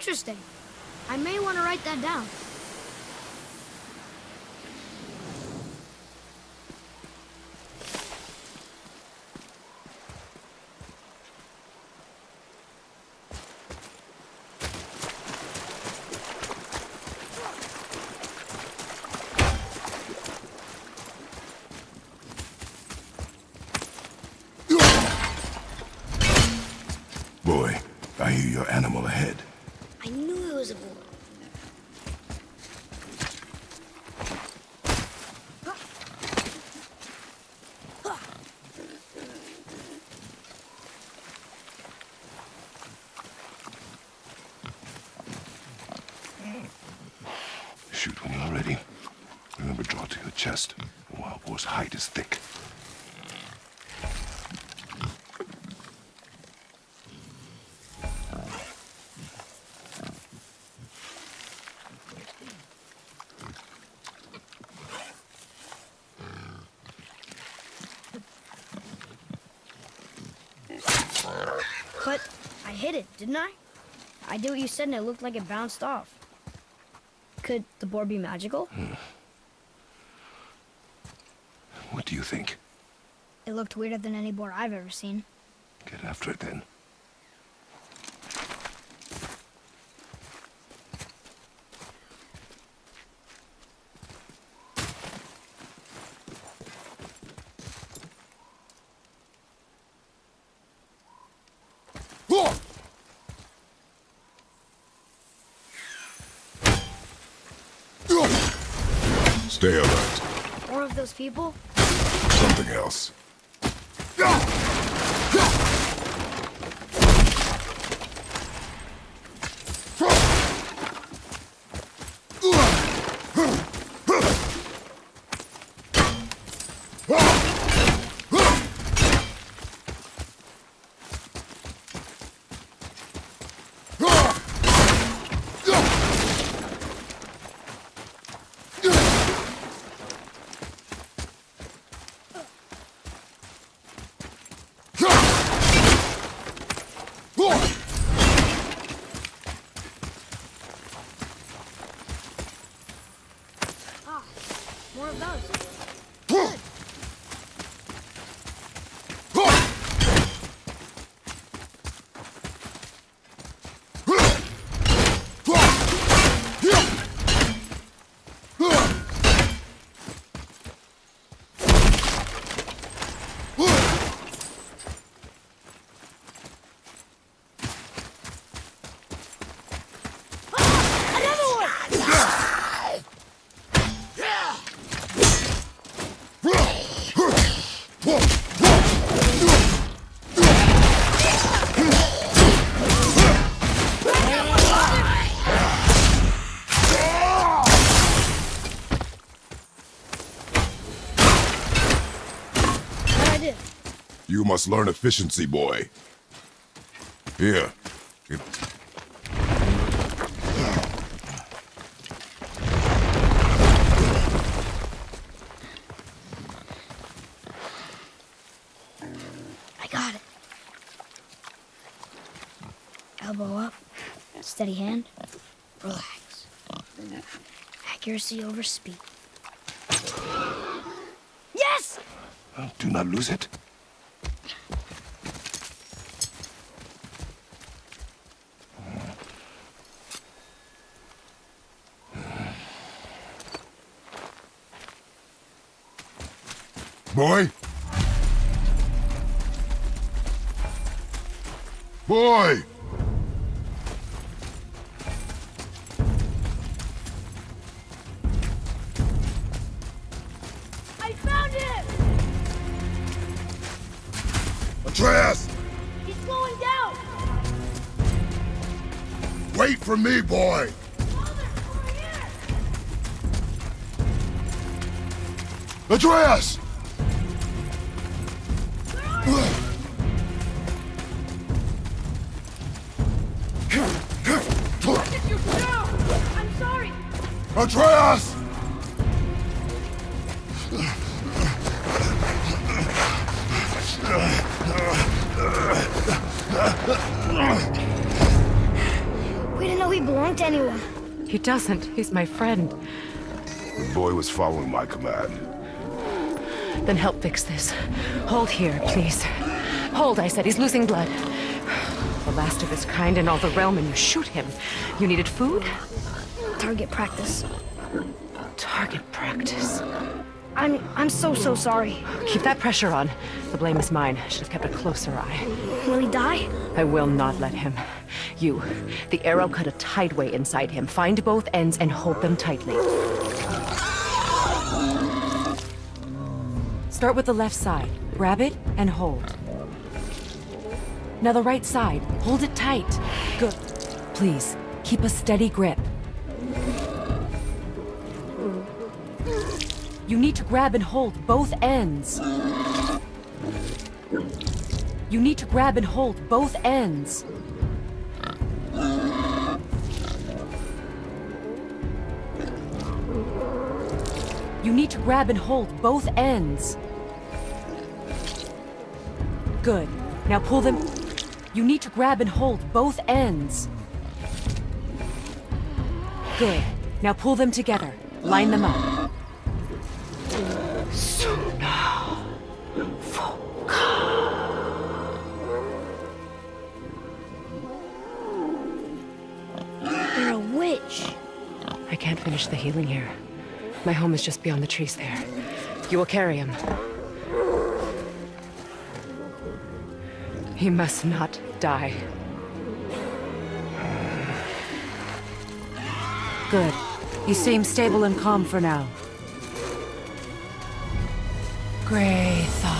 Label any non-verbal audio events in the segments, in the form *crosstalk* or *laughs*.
Interesting. I may want to write that down. Boy, I hear your animal ahead. I knew it was a boar. Shoot when you're ready. Remember, draw to your chest. A wild boar's hide is thick. But I hit it, didn't I? I did what you said and it looked like it bounced off. Could the boar be magical? Hmm. What do you think? It looked weirder than any boar I've ever seen. Get after it then. People? Something else. Ah, more of those. You must learn efficiency, boy. Here. It- I got it. Elbow up, steady hand, relax. Accuracy over speed. Do not lose it. Boy? Boy! Atreus! What did you do? I'm sorry! Atreus! We didn't know he belonged belong to anyone. He doesn't. He's my friend. The boy was following my command. Then help fix this. Hold here, please. Hold, I said. He's losing blood. The last of his kind in all the realm, and you shoot him. You needed food? Target practice. Target practice. I'm I'm so so sorry. Keep that pressure on. The blame is mine. I should have kept a closer eye. Will he die? I will not let him. You, the arrow cut a tideway inside him. Find both ends and hold them tightly. Start with the left side. Grab it and hold. Now the right side. Hold it tight. Good. Please, keep a steady grip. You need to grab and hold both ends. You need to grab and hold both ends. You need to grab and hold both ends. Good. Now pull them. You need to grab and hold both ends. Good. Now pull them together. Line them up. now You're a witch. I can't finish the healing here. My home is just beyond the trees there. You will carry him. He must not die. Good. He seems stable and calm for now. Graythaw. This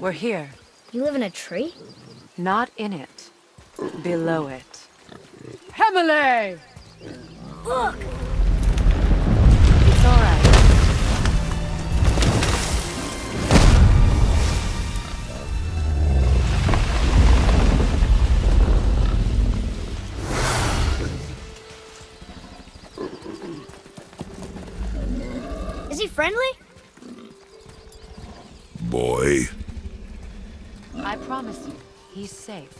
We're here. You live in a tree? Not in it. Below it. Hemele! Look! Safe.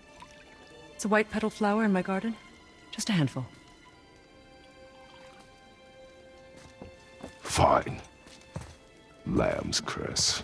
It's a white petal flower in my garden. Just a handful. Fine. Lamb's cress.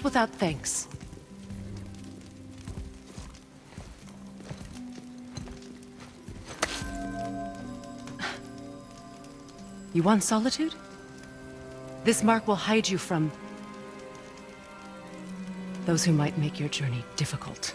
Not without thanks. You want solitude? This mark will hide you from... those who might make your journey difficult.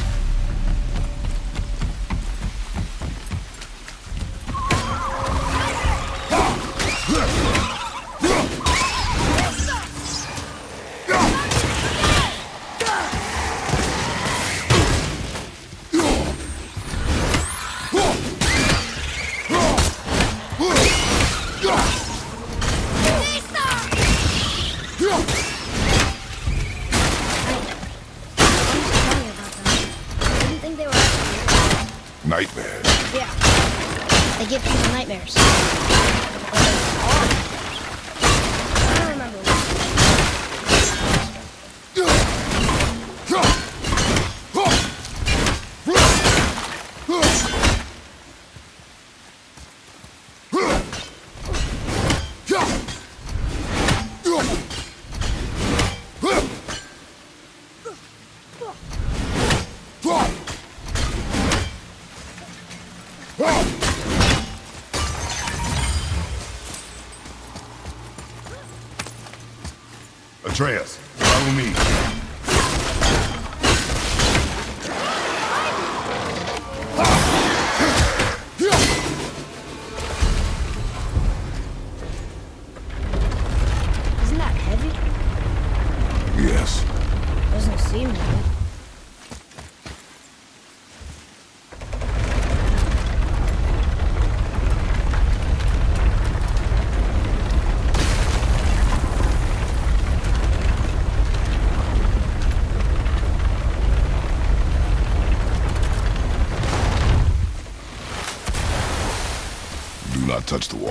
Atreus, follow me.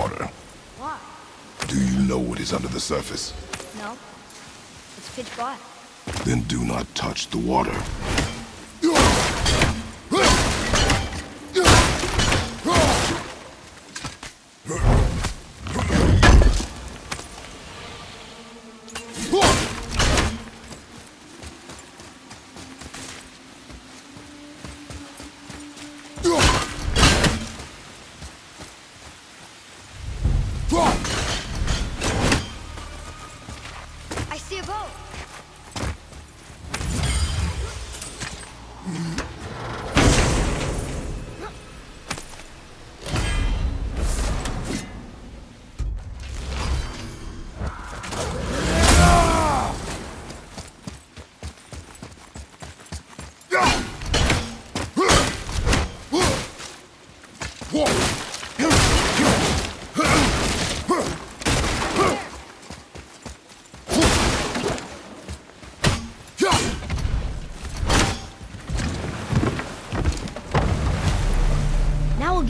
Water. Why? Do you know what is under the surface? No. It's pitch black. Then do not touch the water.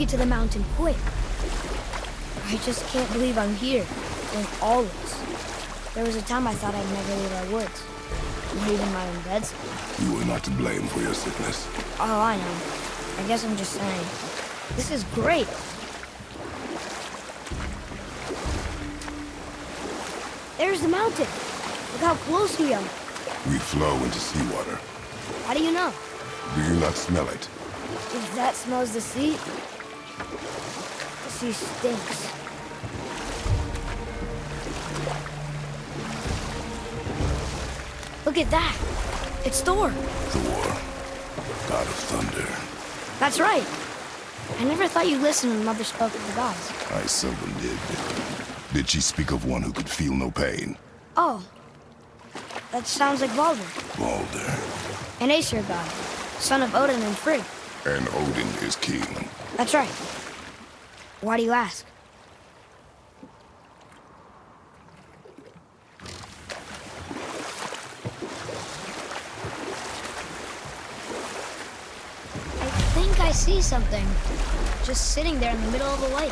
Get to the mountain quick. I just can't believe I'm here, doing all of this. There was a time I thought I'd never leave our woods. Not even my own beds. You are not to blame for your sickness. Oh, I know. I guess I'm just saying. This is great. There's the mountain. Look how close we are. We flow into seawater. How do you know? Do you not smell it? If that smells the sea, sea stinks. Look at that. It's Thor. Thor, god of thunder. That's right. I never thought you'd listen when Mother spoke of the gods. I seldom did. Did she speak of one who could feel no pain? Oh. That sounds like Baldur. Baldur. an Aesir god, son of Odin and Frigg. And Odin is king. That's right. Why do you ask? I think I see something. Just sitting there in the middle of the lake.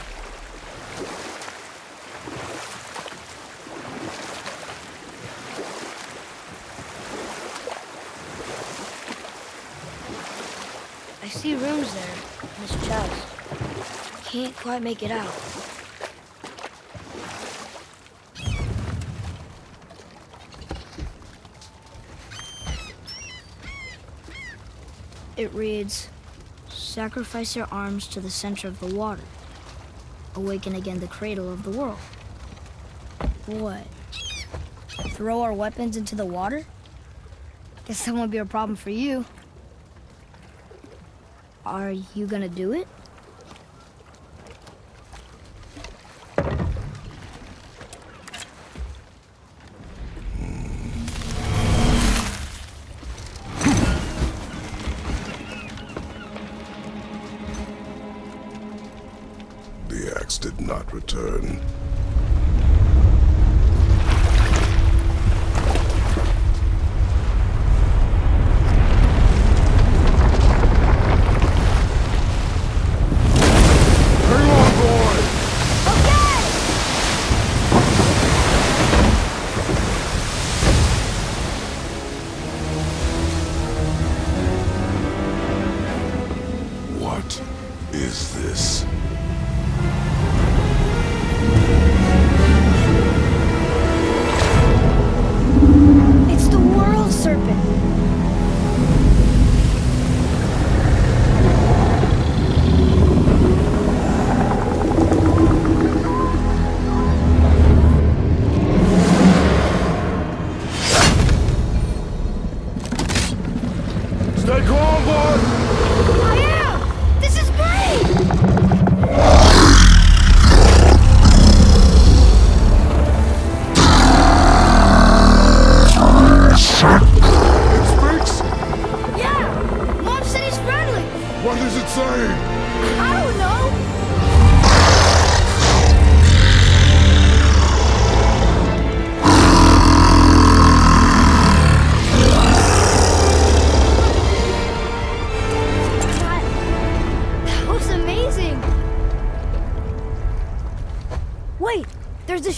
I see runes there his chest. Can't quite make it out. It reads, Sacrifice your arms to the center of the water. Awaken again the cradle of the world. What? Throw our weapons into the water? Guess that won't be a problem for you. Are you gonna do it?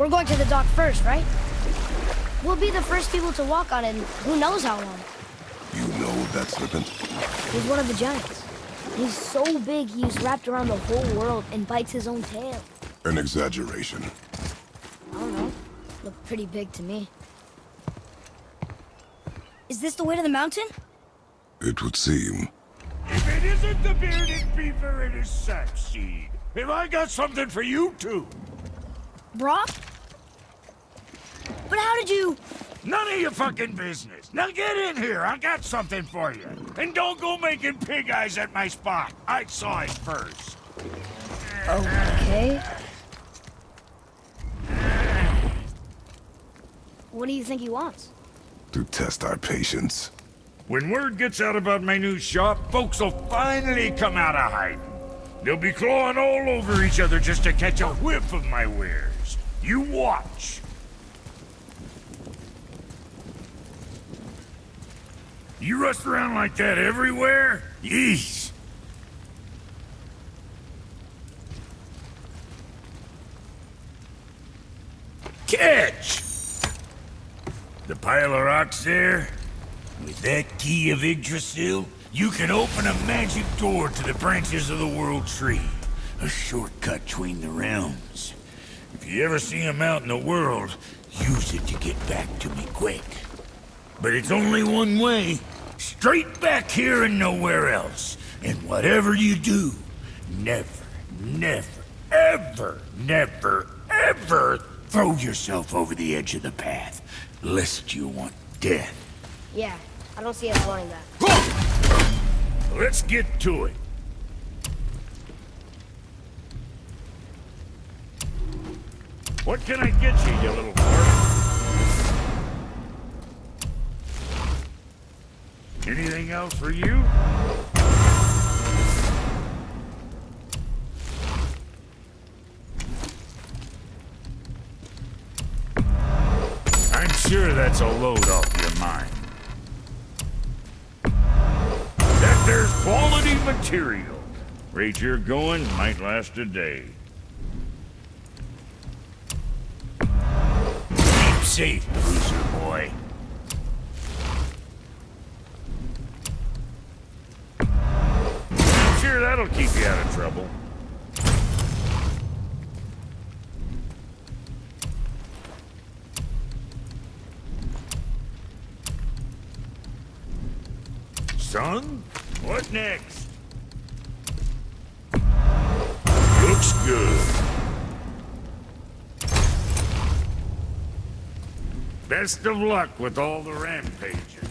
We're going to the dock first, right? We'll be the first people to walk on it in who knows how long. You know of that serpent? He's one of the giants. He's so big he's wrapped around the whole world and bites his own tail. An exaggeration. I don't know. Looked pretty big to me. Is this the way to the mountain? It would seem. If it isn't the bearded beaver and his sack seed, have I got something for you too? Brok? But how did you... None of your fucking business. Now get in here. I got something for you. And don't go making pig eyes at my spot. I saw it first. Okay. What do you think he wants? To test our patience. When word gets out about my new shop, folks will finally come out of hiding. They'll be clawing all over each other just to catch a whiff of my wares. You watch. You rust around like that everywhere? Yeesh. Catch! The pile of rocks there? With that key of Yggdrasil, you can open a magic door to the branches of the World Tree. A shortcut between the realms. If you ever see out in the world, use it to get back to me quick. But it's only one way. Straight back here and nowhere else. And whatever you do, never, never, ever, never, ever throw yourself over the edge of the path, lest you want death. Yeah, I don't see us wanting that. Let's get to it. What can I get you, you little? Anything else for you? I'm sure that's a load off your mind. That there's quality material. Rate you're going might last a day. Keep safe, bruiser boy. That'll keep you out of trouble. Son, what next? Looks good. Best of luck with all the rampaging.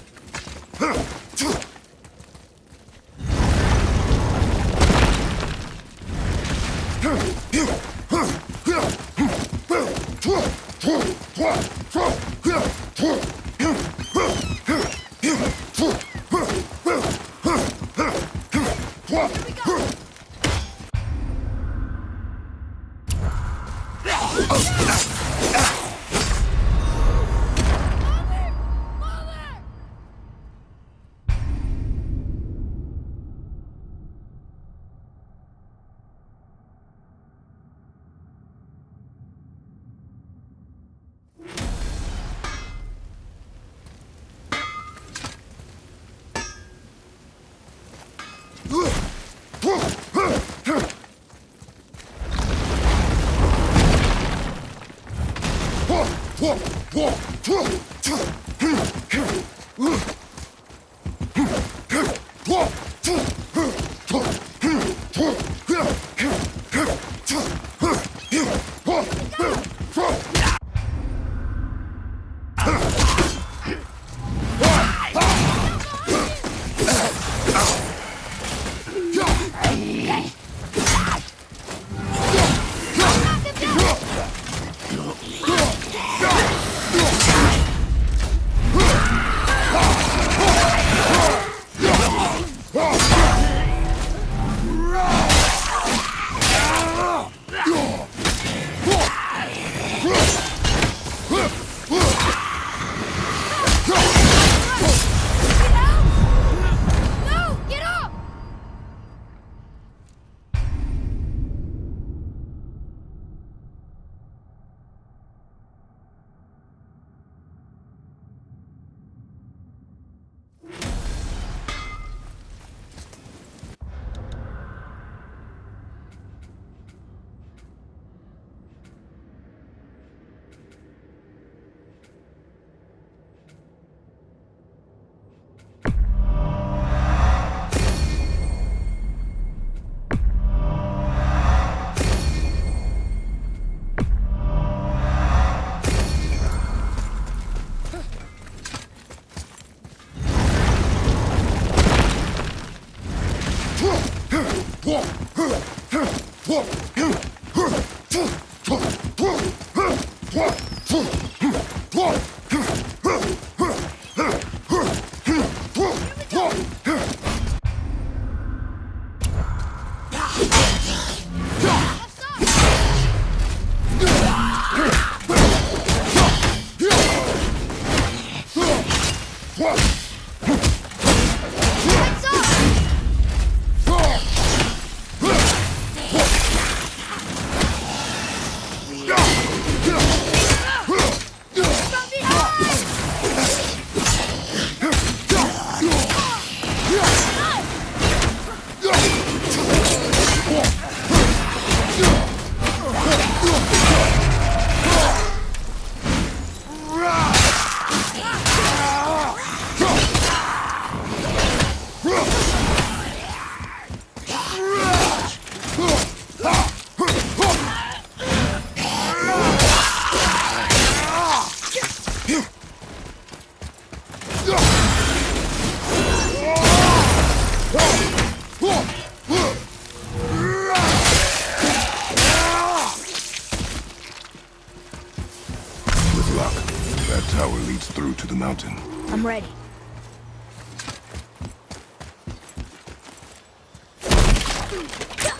Yeah.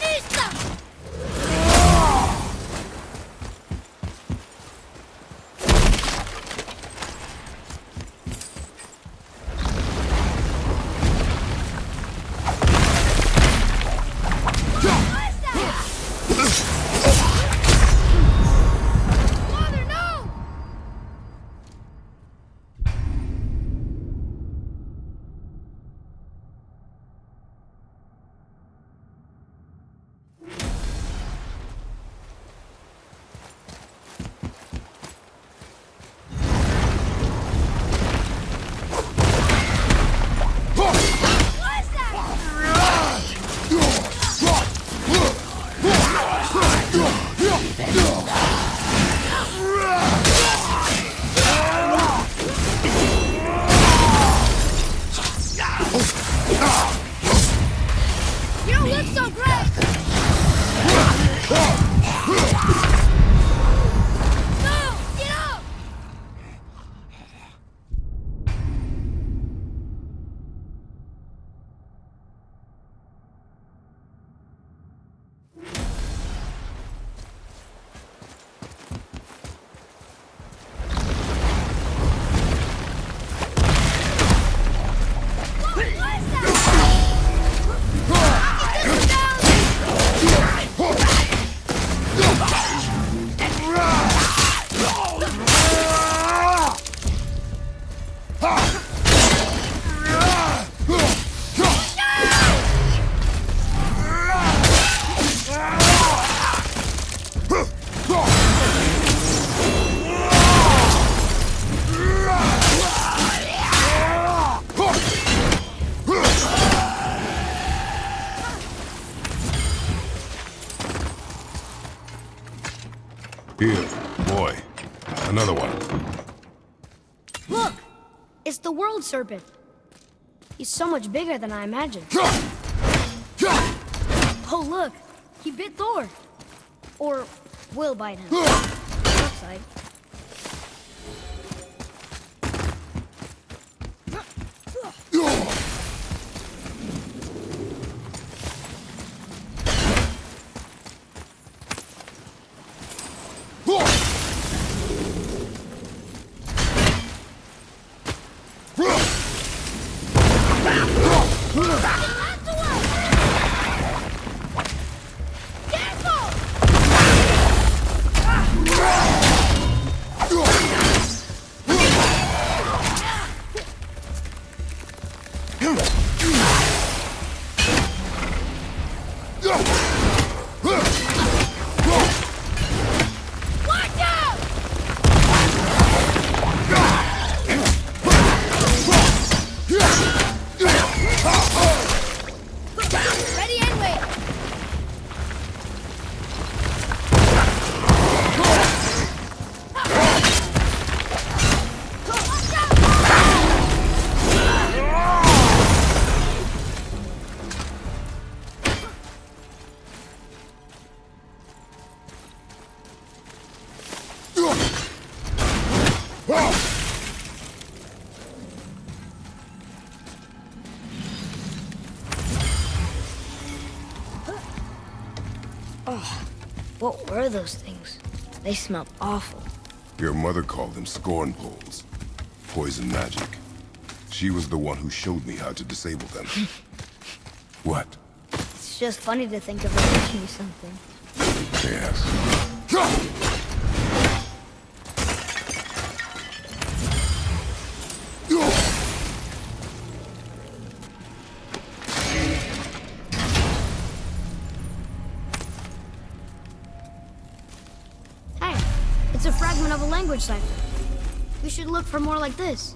World serpent. He's so much bigger than I imagined. Oh, look! He bit Thor. Or will bite him. Looks like. What were those things? They smelled awful. Your mother called them scorn poles. Poison magic. She was the one who showed me how to disable them. *laughs* what? It's just funny to think of her teaching me something. Yes. We should look for more like this.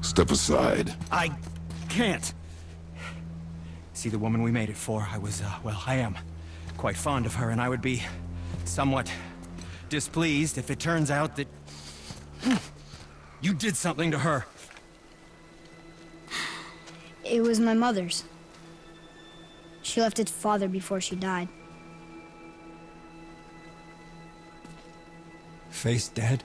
Step aside. I can't. See, the woman we made it for, I was, uh, well, I am quite fond of her, and I would be somewhat displeased if it turns out that *sighs* you did something to her. It was my mother's. She left its father before she died. Face dead?